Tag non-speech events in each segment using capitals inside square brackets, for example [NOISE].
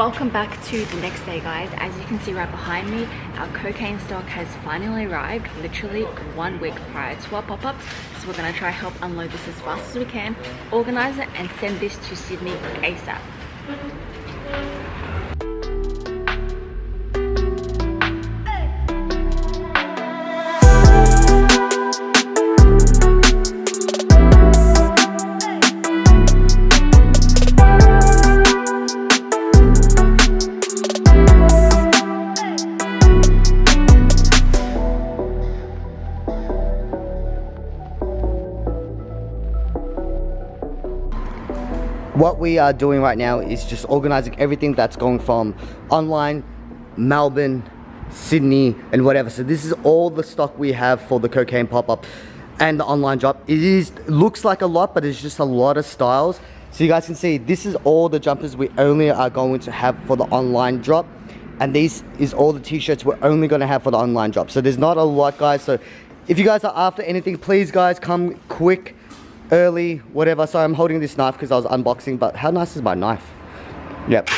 welcome back to the next day guys. As you can see right behind me our Kokaine stock has finally arrived literally one week prior to our pop-ups so we're to try help unload this as fast as we can organize it and send this to sydney asap what we are doing right now is just organizing everything that's going from online, Melbourne, Sydney, and whatever. So this is all the stock we have for the Kokaine pop-up and the online drop. It is looks like a lot, but it's just a lot of styles. So you guys can see, this is all the jumpers we only are going to have for the online drop. And this is all the t-shirts we're only going to have for the online drop. So there's not a lot, guys. So if you guys are after anything, please, guys, come quick early, whatever. So I'm holding this knife because I was unboxing, but how nice is my knife? Yep.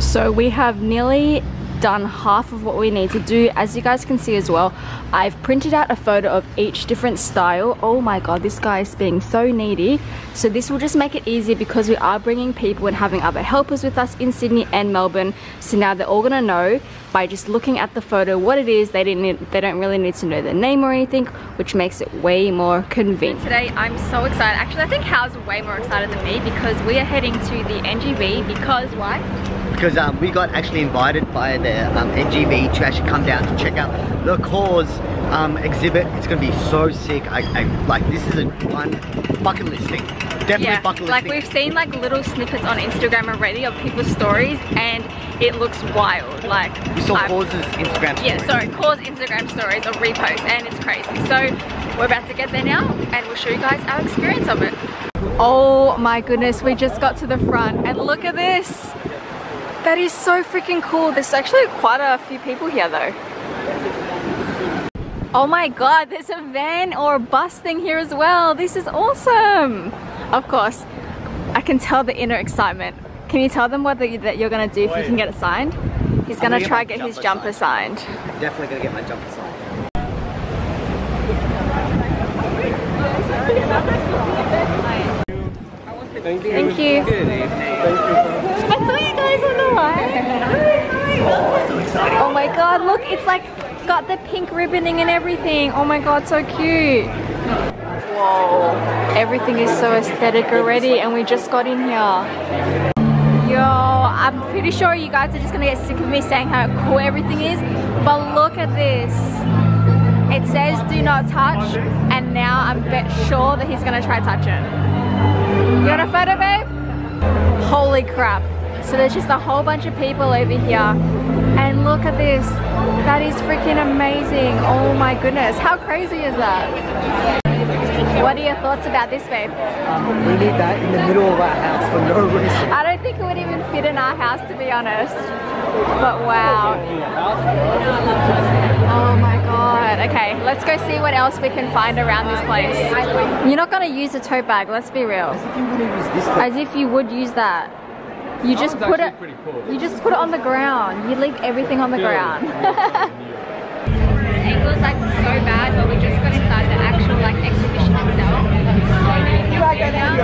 So we have nearly done half of what we need to do. As you guys can see as well, I've printed out a photo of each different style. Oh my god, this guy is being so needy. So this will just make it easier because we are bringing people and having other helpers with us in Sydney and Melbourne. So now they're all gonna know by just looking at the photo what it is. They didn't need, they don't really need to know the name or anything, which makes it way more convenient. Today I'm so excited. Actually, I think Hao's way more excited than me because we are heading to the NGV because why? Because um, we got actually invited by the um, NGV to actually come down to check out the KAWS um, exhibit. It's gonna be so sick. I, I, like this is a one bucket list thing. Definitely yeah, bucket list like thing. we've seen like little snippets on Instagram already of people's stories and it looks wild. Like We saw I've- KAWS's Instagram story. Yeah, sorry, KAWS Instagram stories or reposts and it's crazy. So we're about to get there now and we'll show you guys our experience of it. Oh my goodness, we just got to the front and look at this. That is so freaking cool. There's actually quite a few people here though. Oh my god, there's a van or a bus thing here as well. This is awesome. Of course, I can tell the inner excitement. Can you tell them what the, that you're gonna do if you can get it signed? He's gonna gonna try my get his jumper jumper signed. Definitely gonna get my jumper signed. Thank you. Thank you. Good evening. Thank you. I saw you guys on the line. Oh my god, look, it's like got the pink ribboning and everything. Oh my god, so cute. Whoa, everything is so aesthetic already and we just got in here. Yo, I'm pretty sure you guys are just gonna get sick of me saying how cool everything is, but look at this. It says do not touch, and now I'm bet sure that he's gonna try touch it. You want a photo, babe? Holy crap. So there's just a whole bunch of people over here. And look at this. That is freaking amazing. Oh my goodness. How crazy is that? What are your thoughts about this, babe? Um, we need that in the middle of our house for no reason. I don't think it would even fit in our house, to be honest. But wow. Oh my god. Okay, let's go see what else we can find around this place. You're not going to use a tote bag, let's be real. As If you would have used this As if you would use that. You just put it actually pretty cool. you just put it on the ground. You leave everything on the ground. [LAUGHS] [LAUGHS] angle is like so bad, but we just got inside the actual like exhibition itself. So many people here now,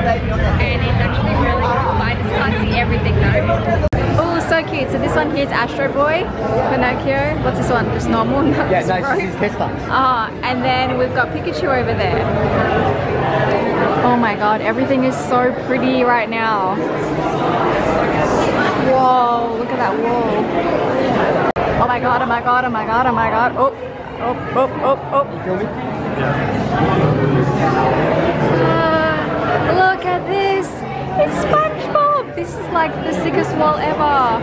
and it's actually really cool. I just can't see everything though. Oh, so cute. So this one here is Astro Boy, Pinocchio. What's this one? Just normal? Yeah, Just no, broke? this is Testa. Ah, and then we've got Pikachu over there. Oh my god, everything is so pretty right now. Whoa, look at that wall. Oh my god, oh my god, oh my god, oh my god. Oh, oh, oh, oh, oh. Feel me? Like the sickest wall ever.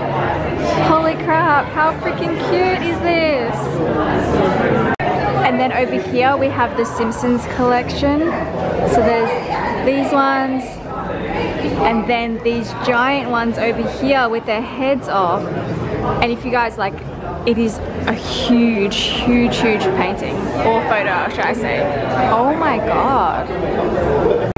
Holy crap, how freaking cute is this? And then over here we have the Simpsons collection. So there's these ones, and then these giant ones over here with their heads off. And if you guys like, it is a huge, huge, huge painting or photo, should I say? Oh my god.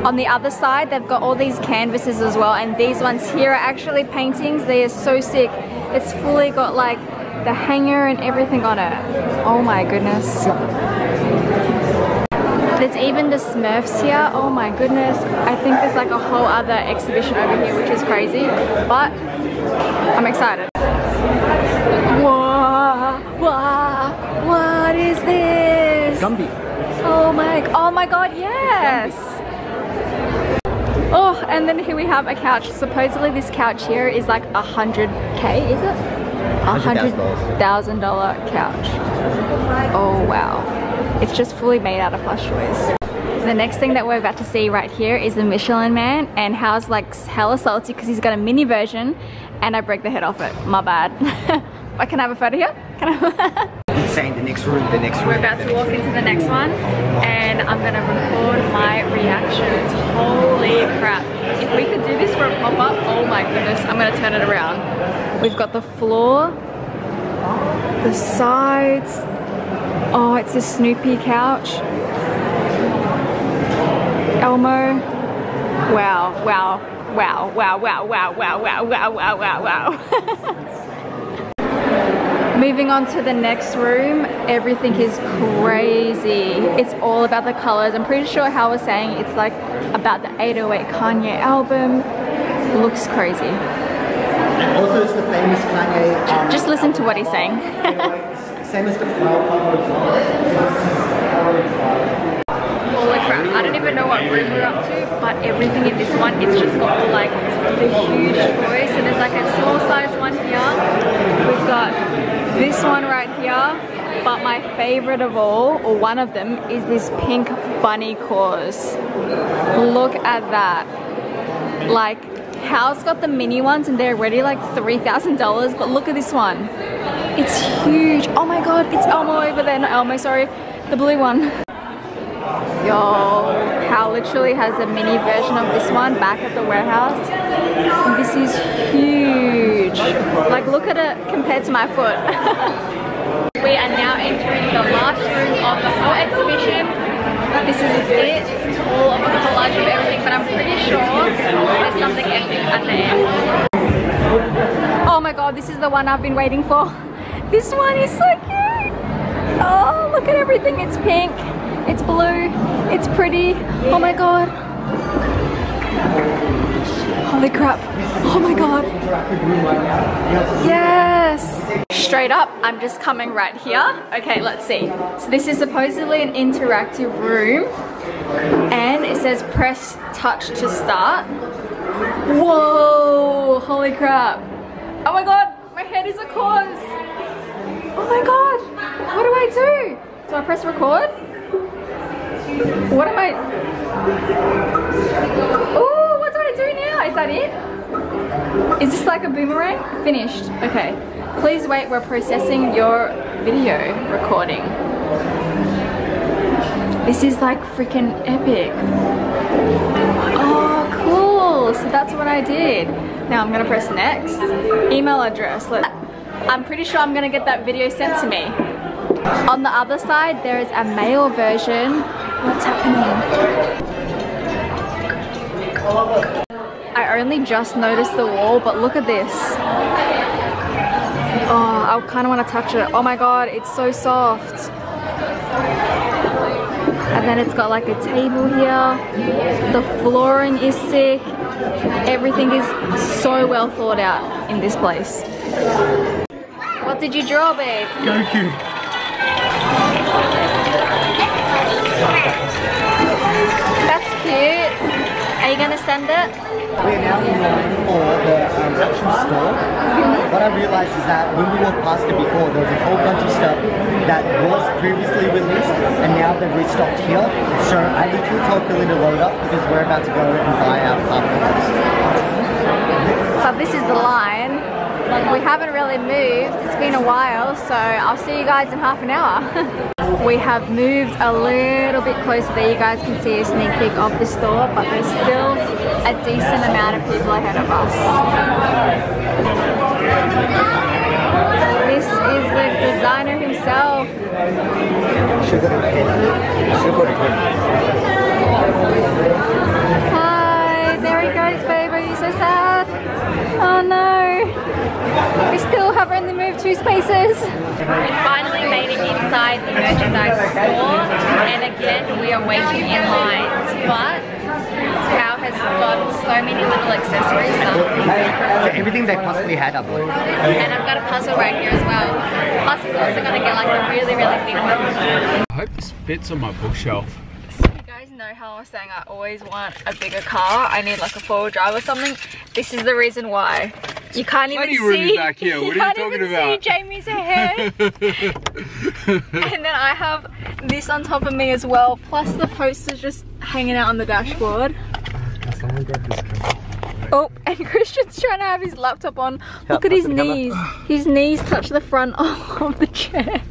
On the other side, they've got all these canvases as well, and these ones here are actually paintings. They are so sick. It's fully got like the hanger and everything on it. Oh my goodness. There's even the Smurfs here. Oh my goodness. I think there's like a whole other exhibition over here, which is crazy, but I'm excited. Gumby. Oh my, oh my god, yes! Oh, and then here we have a couch. Supposedly this couch here is like a hundred K, is it? A hundred thousand dollar couch. Oh wow. It's just fully made out of plush toys. The next thing that we're about to see right here is the Michelin Man and Hao's like hella salty because he's got a mini version and I broke the head off it. My bad. [LAUGHS] I can I have a photo here? Can I? [LAUGHS] Insane. The next room. The next room. We're about to walk into the next one and I'm gonna record my reactions. Holy crap. If we could do this for a pop-up, oh my goodness, I'm gonna turn it around. We've got the floor, the sides. Oh, it's a Snoopy couch. Elmo. Wow, wow, wow, wow, wow, wow, wow, wow, wow, wow, wow, wow. Moving on to the next room, everything is crazy. It's all about the colors. I'm pretty sure Hao was saying it's like about the 808 Kanye album. Looks crazy. Also, it's the famous Kanye. Um, Just listen to what he's saying. [LAUGHS] Same as the flower as. Holy crap, I don't even know what room we're up to, but everything in this one, it's just got like the huge toys. So there's like a small size one here. We've got this one right here. But my favorite of all, or one of them, is this pink bunny KAWS. Look at that. Like, Hao's got the mini ones and they're already like $3,000, but look at this one. It's huge. Oh my god, it's Elmo over there. Not Elmo, sorry. The blue one. Yo, Hal literally has a mini version of this one back at the warehouse. And this is huge. Like look at it compared to my foot. [LAUGHS] we are now entering the last room of the whole exhibition. This is it. It's all of the collage of everything, but I'm pretty sure there's something epic at the end. Oh my god, this is the one I've been waiting for. [LAUGHS] This one is so cute. Oh, look at everything. It's pink. It's blue. It's pretty. Oh my god. Holy crap. Oh my god. Yes. Straight up, I'm just coming right here. Okay, let's see. So this is supposedly an interactive room. And it says press touch to start. Whoa, holy crap. Oh my god, my head is a KAWS. Oh my god, what do I do? Do I press record? What am I? Oh, what do I do now? Is that it? Is this like a boomerang? Finished. Okay. Please wait, we're processing your video recording. This is like freaking epic. Oh, cool. So that's what I did. Now I'm gonna press next. Email address. Let I'm pretty sure I'm gonna get that video sent to me. On the other side, there is a male version. What's happening? I only just noticed the wall, but look at this. Oh, I kind of want to touch it. Oh my god, it's so soft. And then it's got like a table here. The flooring is sick. Everything is so well thought out in this place. What did you draw, babe? Goku. That's cute. Are you gonna send it? We're now in line for the um, actual store. What I realized is that when we walked past it before, there was a whole bunch of stuff that was previously released and now they've restocked here. So I literally told Philly to load up because we're about to go and buy our afterwards. So this is the line. We haven't really moved. It's been a while, so I'll see you guys in half an hour. [LAUGHS] we have moved a little bit closer there. You guys can see a sneak peek of the store, but there's still a decent amount of people ahead of us. This is the designer himself. Hi, We still have only moved two spaces. We finally made it inside the merchandise store, and again, we are waiting in lines. But Cal has got so many little accessories. So everything they possibly had, I bought. And I've got a puzzle right here as well. Plus, he's also going to get like a really, really big one. I hope this fits on my bookshelf. You guys know how I was saying I always want a bigger car. I need like a four-wheel drive or something. This is the reason why. [LAUGHS] You can't even Plenty room see. back here. What you are you can't talking even about? see Jamie's head. [LAUGHS] and then I have this on top of me as well. Plus the posters just hanging out on the dashboard. Oh, and Christian's trying to have his laptop on. Look at his up to the camera. knees. His knees touch the front [LAUGHS] of the chair.